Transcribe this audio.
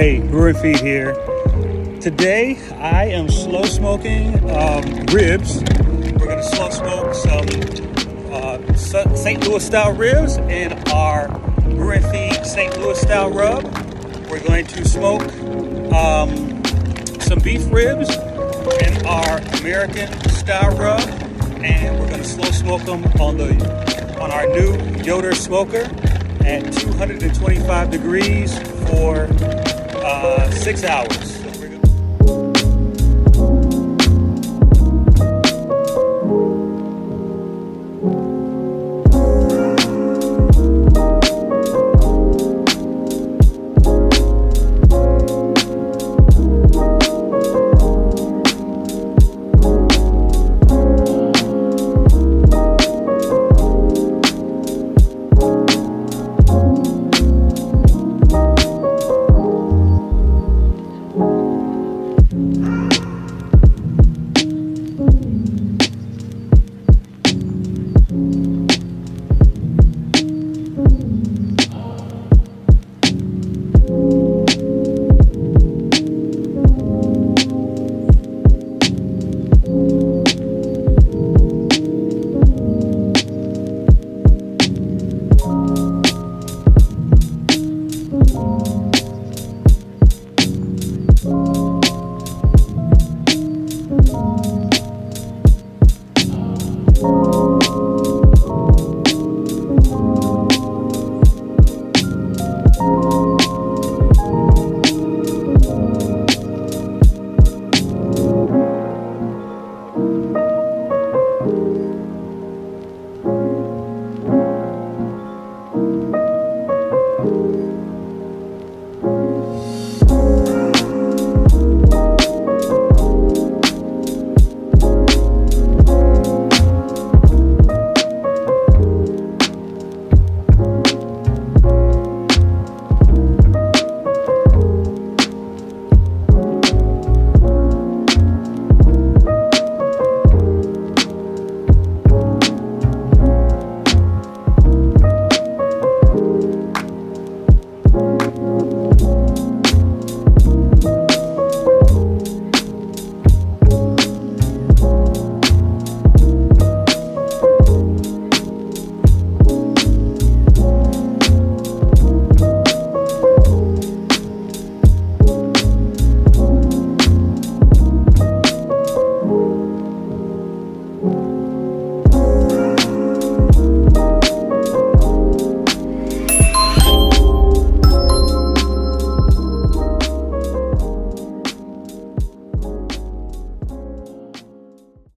Hey, Brew and Feed here. Today I am slow smoking um, ribs. We're gonna slow smoke some uh, St. Louis style ribs in our Brew and Feed St. Louis style rub. We're going to smoke um, some beef ribs in our American style rub, and we're gonna slow smoke them on the on our new Yoder smoker at 225 degrees for uh, six hours.